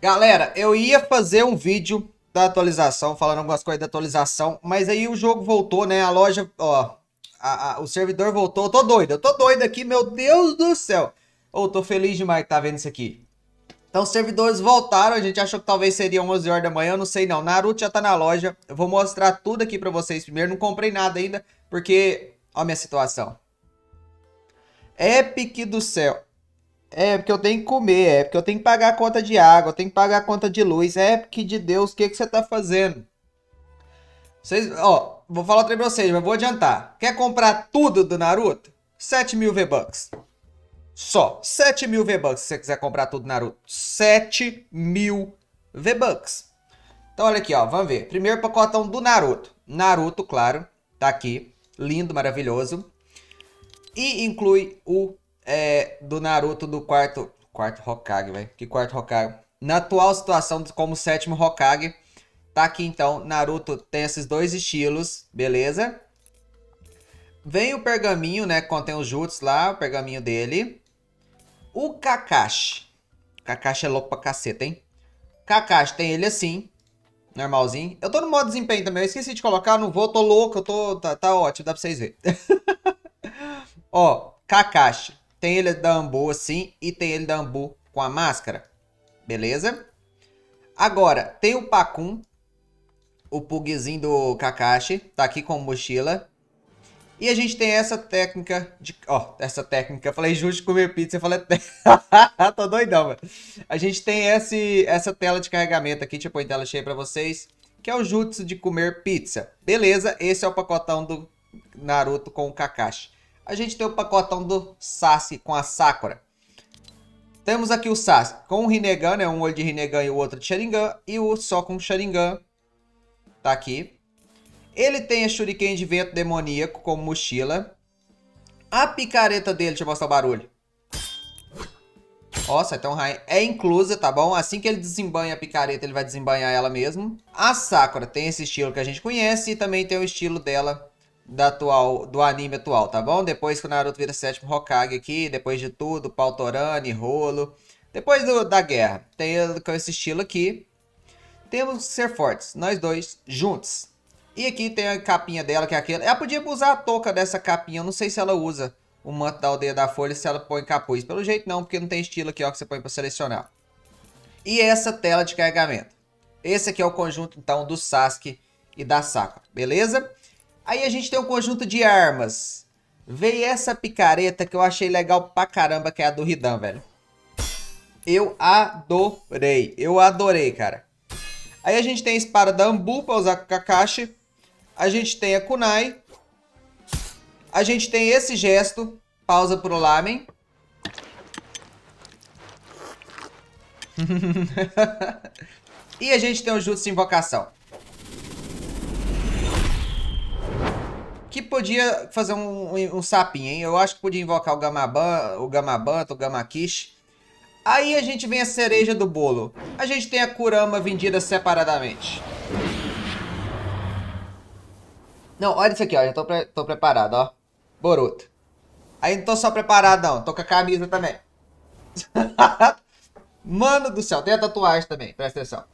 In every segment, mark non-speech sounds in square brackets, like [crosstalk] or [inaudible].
Galera, eu ia fazer um vídeo da atualização, falando algumas coisas da atualização, mas aí o jogo voltou, né? A loja, ó, a, a, o servidor voltou. Eu tô doido, eu tô doido aqui, meu Deus do céu. Ou oh, tô feliz demais que tá vendo isso aqui. Então os servidores voltaram, a gente achou que talvez seria 11 horas da manhã, não sei não. Naruto já tá na loja, eu vou mostrar tudo aqui pra vocês primeiro. Não comprei nada ainda, porque... Ó a minha situação. Epic do céu. É porque eu tenho que comer, é porque eu tenho que pagar a conta de água, eu tenho que pagar a conta de luz. É porque de Deus, o que, que você tá fazendo? Vocês, ó, vou falar pra vocês, mas vou adiantar. Quer comprar tudo do Naruto? 7 mil V-Bucks. Só. 7 mil V-Bucks se você quiser comprar tudo do Naruto. 7 mil V-Bucks. Então olha aqui, ó, vamos ver. Primeiro pacotão do Naruto. Naruto, claro, tá aqui. Lindo, maravilhoso. E inclui o é, do Naruto do quarto. Quarto Hokage, velho. Que quarto Hokage? Na atual situação como sétimo Hokage. Tá aqui então. Naruto tem esses dois estilos, beleza? Vem o pergaminho, né? Contém os jutsu lá, o pergaminho dele. O Kakashi. Kakashi é louco pra caceta, hein? Kakashi tem ele assim. Normalzinho. Eu tô no modo desempenho também. Eu esqueci de colocar. Não vou, tô louco. Eu tô. Tá, tá ótimo, dá pra vocês verem. [laughs] Ó, Kakashi. Tem ele da Ambu assim e tem ele da Ambu com a máscara. Beleza? Agora, tem o Pakun. O pugzinho do Kakashi. Tá aqui com mochila. E a gente tem essa técnica de... Ó, essa técnica. Eu falei justo comer pizza. Eu falei... [laughs] Tô doidão, mano. A gente tem esse, essa tela de carregamento aqui. Pôr em tela cheia pra vocês. Que é o jutsu de comer pizza. Beleza? Esse é o pacotão do Naruto com o Kakashi a gente tem o pacotão do Sasuke com a Sakura. Temos aqui o Sasuke com o Rinnegan, né? Um olho de Rinnegan e o outro de Sharingan. E o só com o Sharingan. Tá aqui. Ele tem a Shuriken de vento demoníaco como mochila. A picareta dele, deixa eu mostrar o barulho. Nossa, então é inclusa, tá bom? Assim que ele desembanha a picareta, ele vai desembanhar ela mesmo. A Sakura tem esse estilo que a gente conhece e também tem o estilo dela da atual, do anime atual, tá bom? Depois que o Naruto vira sétimo Hokage aqui, depois de tudo, Pautorani, rolo. Depois do, da guerra, tem com esse estilo aqui. Temos que ser fortes, nós dois, juntos. E aqui tem a capinha dela, que é aquela. Ela podia usar a touca dessa capinha, eu não sei se ela usa o manto da aldeia da folha, se ela põe capuz. Pelo jeito não, porque não tem estilo aqui, ó, que você põe para selecionar. E essa tela de carregamento. Esse aqui é o conjunto, então, do Sasuke e da Sakura, beleza? Aí a gente tem um conjunto de armas. Veio essa picareta que eu achei legal pra caramba, que é a do Ridan, velho. Eu adorei. Eu adorei, cara. Aí a gente tem a espada da Ambu pra usar com o Kakashi. A gente tem a Kunai. A gente tem esse gesto. Pausa pro Lamen. [laughs] e a gente tem o Jutsu Invocação. Que podia fazer um, um, um, sapinho, hein? Eu acho que podia invocar o Gamaban, o Gamabanta, o Gamakish. Aí a gente vem a cereja do bolo. A gente tem a Kurama vendida separadamente. Não, olha isso aqui, ó. Já tô, pre tô preparado, ó. Boruto. Aí não tô só preparado, não. Tô com a camisa também. [laughs] mano do céu, tem a tatuagem também, presta atenção.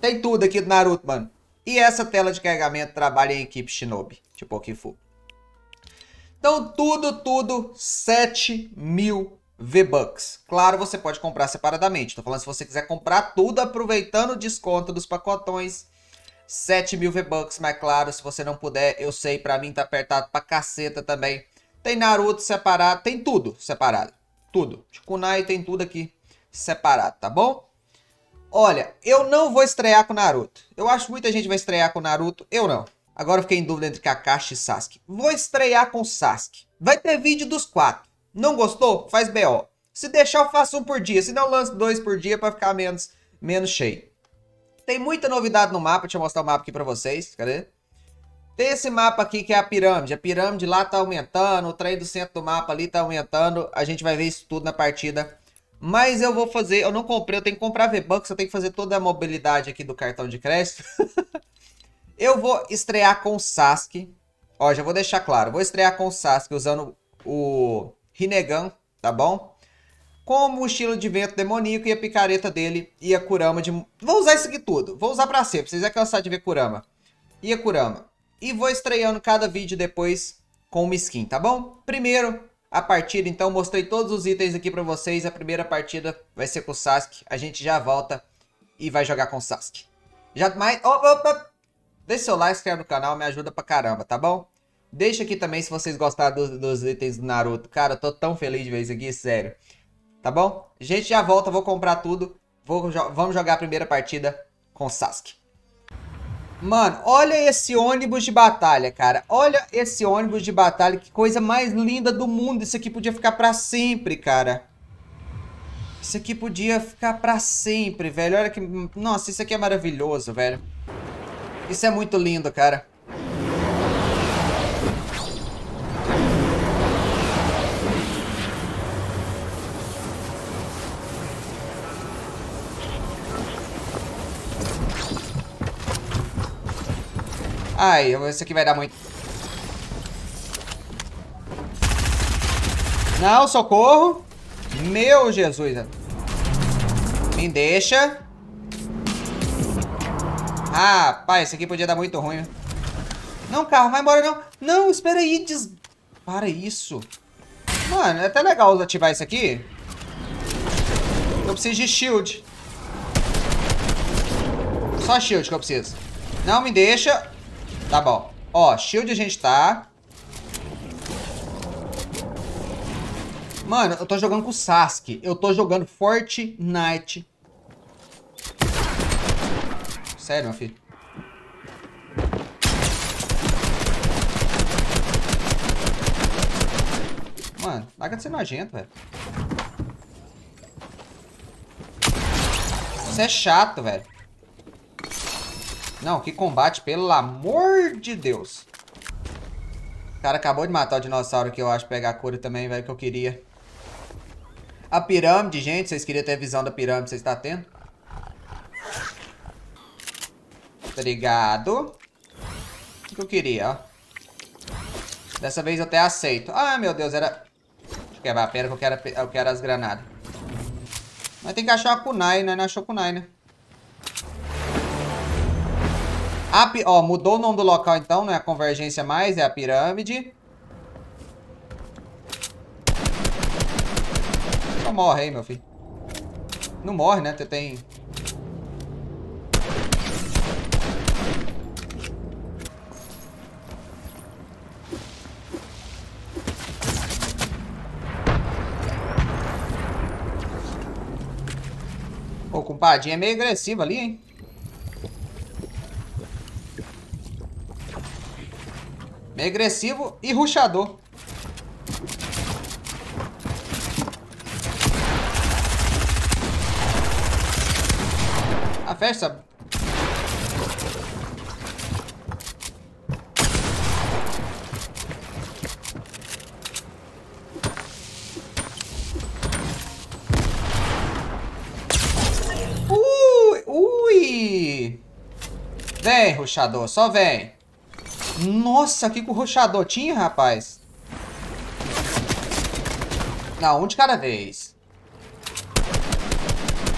Tem tudo aqui do Naruto, mano. E essa tela de carregamento trabalha em equipe Shinobi, tipo Okifu. Então, tudo, tudo, 7 mil V-Bucks. Claro, você pode comprar separadamente. Estou falando se você quiser comprar tudo aproveitando o desconto dos pacotões. 7 mil V-Bucks, mas claro, se você não puder, eu sei, pra mim tá apertado pra caceta também. Tem Naruto separado, tem tudo separado. Tudo. Kunai tem tudo aqui separado, tá bom? Olha, eu não vou estrear com Naruto. Eu acho que muita gente vai estrear com Naruto, eu não. Agora eu fiquei em dúvida entre Kakashi e Sasuke. Vou estrear com Sasuke. Vai ter vídeo dos quatro. Não gostou? Faz BO. Se deixar, eu faço um por dia. Se não, lanço dois por dia para ficar menos, menos cheio. Tem muita novidade no mapa. Deixa eu mostrar o mapa aqui para vocês. Cadê? Tem esse mapa aqui que é a pirâmide. A pirâmide lá tá aumentando. O trem do centro do mapa ali tá aumentando. A gente vai ver isso tudo na partida mas eu vou fazer, eu não comprei, eu tenho que comprar V-Bucks, eu tenho que fazer toda a mobilidade aqui do cartão de crédito. [laughs] eu vou estrear com o Sasuke. Ó, já vou deixar claro, vou estrear com o Sasuke usando o Rinnegan, tá bom? com o mochila de vento demoníaco e a picareta dele e a Kurama de... Vou usar isso aqui tudo. Vou usar pra sempre. Vocês vão cansar de ver Kurama. E a Kurama. E vou estreando cada vídeo depois com uma skin, tá bom? Primeiro, a partida. Então, mostrei todos os itens aqui pra vocês. A primeira partida vai ser com o Sasuke. A gente já volta e vai jogar com o Sasuke. Já mais... Opa, opa. Deixa seu like, se inscreve no canal. Me ajuda pra caramba, tá bom? Deixa aqui também se vocês gostaram dos, dos itens do Naruto. Cara, eu tô tão feliz de ver isso aqui, sério. Tá bom? A gente já volta, vou comprar tudo. Vou, vamos jogar a primeira partida com Sasuke. Mano, olha esse ônibus de batalha, cara. Olha esse ônibus de batalha. Que coisa mais linda do mundo. Isso aqui podia ficar pra sempre, cara. Isso aqui podia ficar pra sempre, velho. Olha que... Nossa, isso aqui é maravilhoso, velho. Isso é muito lindo, cara. Ai, esse aqui vai dar muito. Não, socorro. Meu Jesus. Me deixa. Ah, pai, esse aqui podia dar muito ruim. Não, carro, vai embora não. Não, espera aí. Des... Para isso. Mano, é até legal ativar isso aqui. Eu preciso de shield. Só shield que eu preciso. Não me deixa. Tá bom. Ó, shield a gente tá. Mano, eu tô jogando com o Sasuke. Eu tô jogando Fortnite. Sério, meu filho. Mano, larga de ser nojento, velho. Isso é chato, velho. Não, que combate, pelo amor de Deus. O cara acabou de matar o dinossauro que eu acho pegar a cura também, velho, que eu queria. A pirâmide, gente, vocês queriam ter visão da pirâmide, vocês estão tá tendo? Obrigado. O que eu queria, ó. Dessa vez eu até aceito. Ah, meu Deus, era... Deixa eu quebrar a pera que eu quero, eu as granadas. Mas tem que achar a kunai, né? Não achou kunai, né? A, ó, mudou o nome do local então, não é a convergência mais, é a pirâmide. Só morre aí, meu filho. Não morre, né? Você tem... Pô, compadinho é meio agressivo ali, hein? Meio agressivo e ruxador. A festa. Vem, ruxador, só vem. Nossa, que com roxador tinha, rapaz. Não, um de cada vez.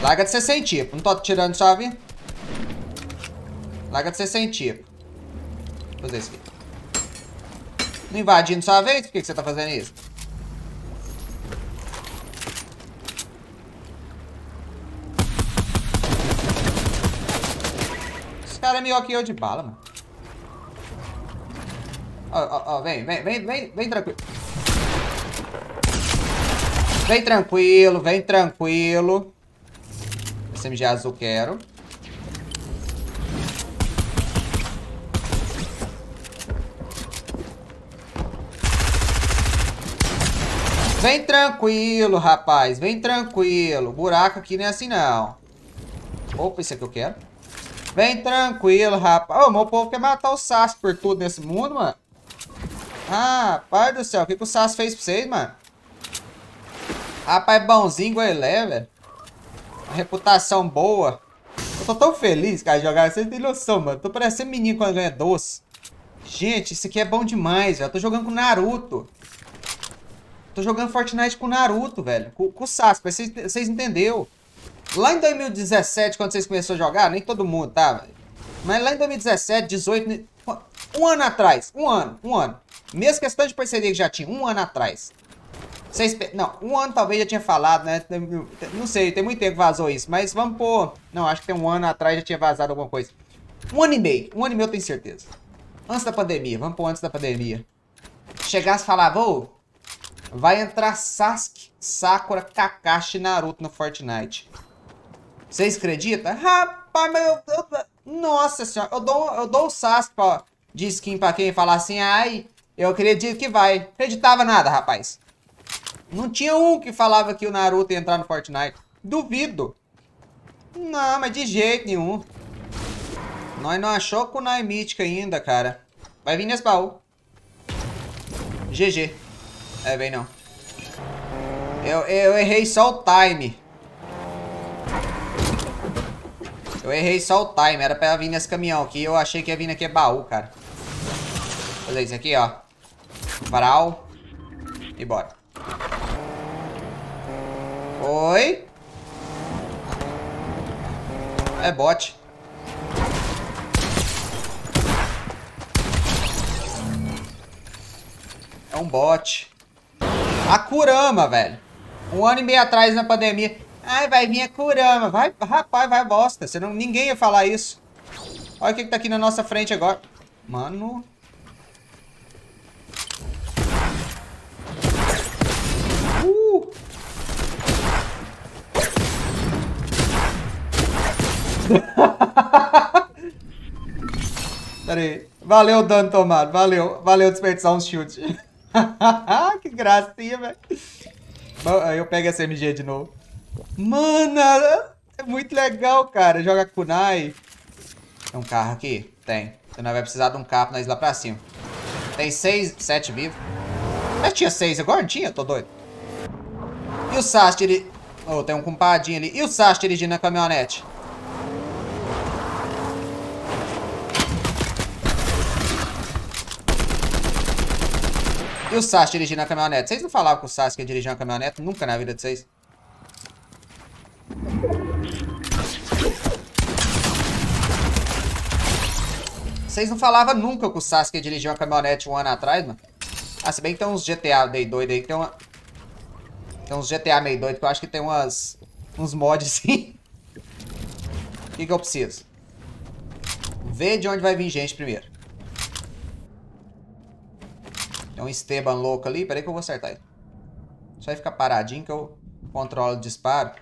Larga de ser sem tipo. Não tô tirando chave. Larga de ser sem tipo. Vou fazer isso aqui. Não invadindo sua vez? Por que, que você tá fazendo isso? Esse cara é melhor que eu de bala, mano. Ó, ó, ó, vem, vem, vem, vem, vem tranquilo. Vem tranquilo, vem tranquilo. SMG azul quero. Vem tranquilo, rapaz. Vem tranquilo. Buraco aqui não é assim, não. Opa, isso aqui eu quero. Vem tranquilo, rapaz. Ô, meu povo quer matar o Sasuke por tudo nesse mundo, mano. Ah, pai do céu, o que, que o Sass fez pra vocês, mano? Rapaz, bonzinho igual ele é, velho. Reputação boa. Eu tô tão feliz, cara, de jogar. Vocês têm noção, mano. Tô parecendo menino quando ganha doce. Gente, isso aqui é bom demais, velho. Eu tô jogando com Naruto. Tô jogando Fortnite com Naruto, velho. Com, com o Sasuke, vocês entenderam. Lá em 2017, quando vocês começaram a jogar, nem todo mundo, tá? Mas lá em 2017, 18... Um ano atrás. Um ano, um ano. Mesma questão de parceria que já tinha, um ano atrás. Vocês... Não, um ano talvez já tinha falado, né? Não sei, tem muito tempo que vazou isso. Mas vamos pôr... Não, acho que tem um ano atrás já tinha vazado alguma coisa. Um ano e meio. Um ano e meio eu tenho certeza. Antes da pandemia. Vamos pôr antes da pandemia. Chegasse e falava, ô... Vai entrar Sasuke, Sakura, Kakashi e Naruto no Fortnite. Vocês acreditam? Rapaz, mas eu, Nossa senhora, eu dou, eu dou o Sasuke pra, de skin pra quem falar assim, ai, eu acredito que vai. Acreditava nada, rapaz. Não tinha um que falava que o Naruto ia entrar no Fortnite. Duvido. Não, mas de jeito nenhum. Nós não achou com o Mítica ainda, cara. Vai vir nesse baú. GG. É, vem não. Eu, eu errei só o time. Eu errei só o time. Era pra vir nesse caminhão aqui. Eu achei que ia vir é baú, cara. Vou fazer isso aqui, ó. Varal. E bora. Oi. É bot. É um bot. A Kurama, velho. Um ano e meio atrás na pandemia. Ai, vai vir a Kurama. Vai, rapaz, vai bosta. Você não, ninguém ia falar isso. Olha o que, que tá aqui na nossa frente agora. Mano. Uh. [laughs] Pera aí. Valeu o dano tomado. Valeu. Valeu desperdiçar uns chutes. [laughs] que gracinha, velho. Eu pego essa MG de novo. Mano, é muito legal, cara. Joga kunai. Tem um carro aqui? Tem. Você não vai precisar de um nós ir lá pra cima. Tem seis, sete vivos. Mas tinha seis agora? Não tinha? Tô doido. E o Sash dirigindo... Oh, tem um compadinho ali. E o Sash dirigindo a caminhonete? E o Sasuke dirigindo a caminhonete? Vocês não falavam que o Sasuke ia dirigir uma caminhonete? Nunca na vida de vocês. Vocês não falavam nunca que o Sasuke ia dirigir uma caminhonete um ano atrás, mano? Ah, se bem que tem uns GTA meio doido aí, que tem uma... Tem uns GTA meio doido que eu acho que tem umas... Uns mods [laughs] assim. O que que eu preciso? Ver de onde vai vir gente primeiro. Tem um Esteban louco ali. Peraí que eu vou acertar ele. Só vai ficar paradinho que eu controlo o disparo.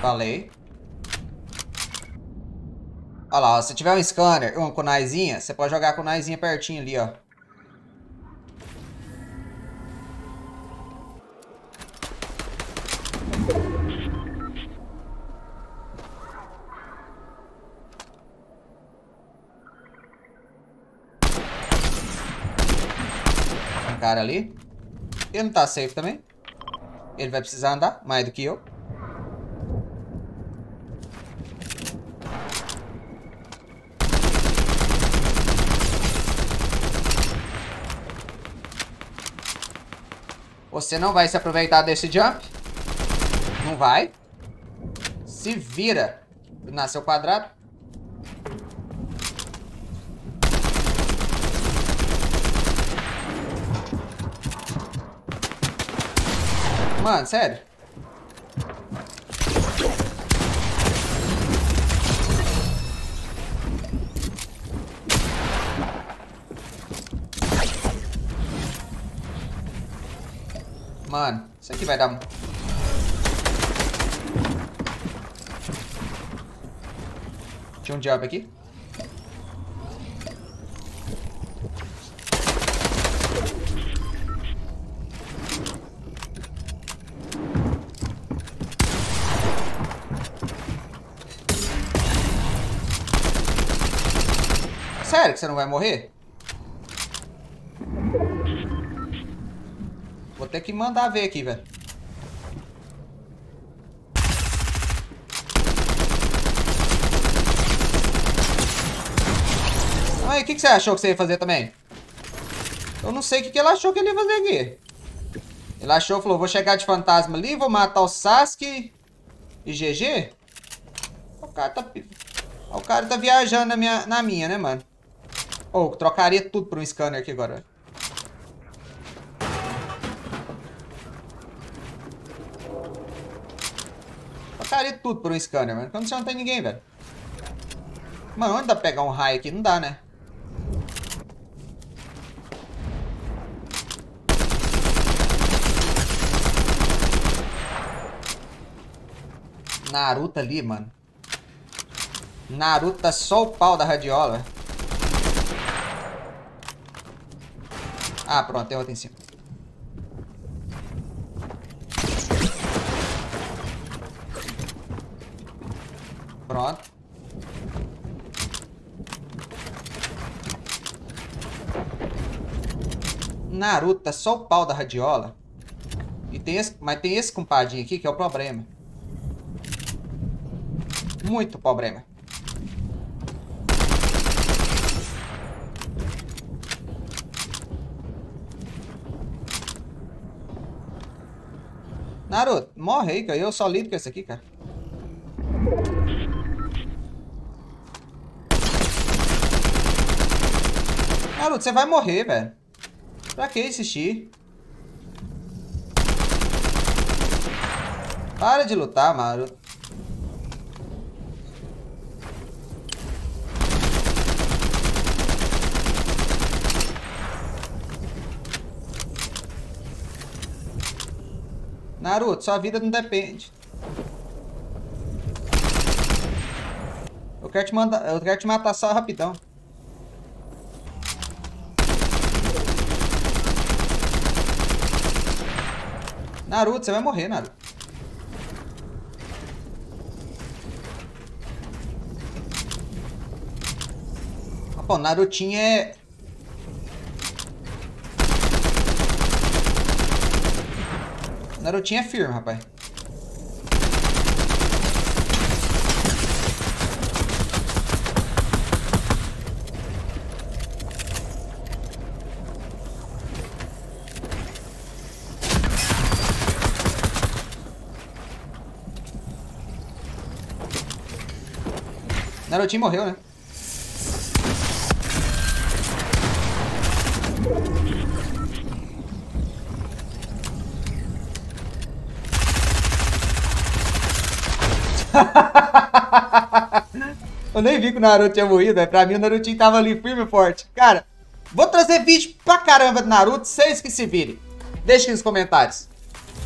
Falei. Olha lá, ó, se tiver um scanner, um kunaizinha, você pode jogar a kunaizinha pertinho ali, ó. cara ali. Ele não tá safe também. Ele vai precisar andar mais do que eu. Você não vai se aproveitar desse jump. Não vai. Se vira. Nasceu quadrado. Mano, sério. Mano, isso aqui vai dar... Tinha um jump aqui. Sério que você não vai morrer? Ter que mandar ver aqui, velho. Aí, o que, que você achou que você ia fazer também? Eu não sei o que, que ele achou que ele ia fazer aqui. Ele achou, falou, vou chegar de fantasma ali, vou matar o Sasuke e GG. O cara tá... O cara tá viajando na minha, na minha né, mano? Ou, oh, trocaria tudo por um scanner aqui agora. Trocaria tudo por um scanner, mano. Quando você não tem ninguém, velho. Mano, onde dá pra pegar um raio aqui? Não dá, né? Naruto ali, mano. Naruto tá só o pau da radiola. Ah, pronto, tem outro em cima. Pronto. Naruto tá só o pau da radiola. E tem esse, mas tem esse compadinho aqui que é o problema. Muito problema. Naruto, morre aí, cara. Eu só lido com esse aqui, cara. Naruto, você vai morrer, velho. Pra que insistir? Para de lutar, Naruto. Naruto, sua vida não depende. Eu quero te mandar, eu quero te matar só rapidão. Naruto, você vai morrer, Naruto. Pô, Narutinho é Narutinho é firme, rapaz. Narutinho morreu, né? [laughs] Eu nem vi que o Naruto tinha morrido, né? Pra mim o Narutinho tava ali firme e forte. Cara, vou trazer vídeo pra caramba do Naruto, vocês que se virem. Deixem nos comentários.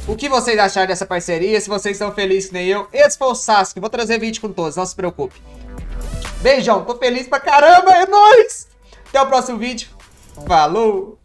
O que vocês acharam dessa parceria, se vocês estão felizes que nem eu. Esse foi o Sasuke, vou trazer vídeo com todos, não se preocupe. Beijão, tô feliz pra caramba, é nóis! Até o próximo vídeo. Falou!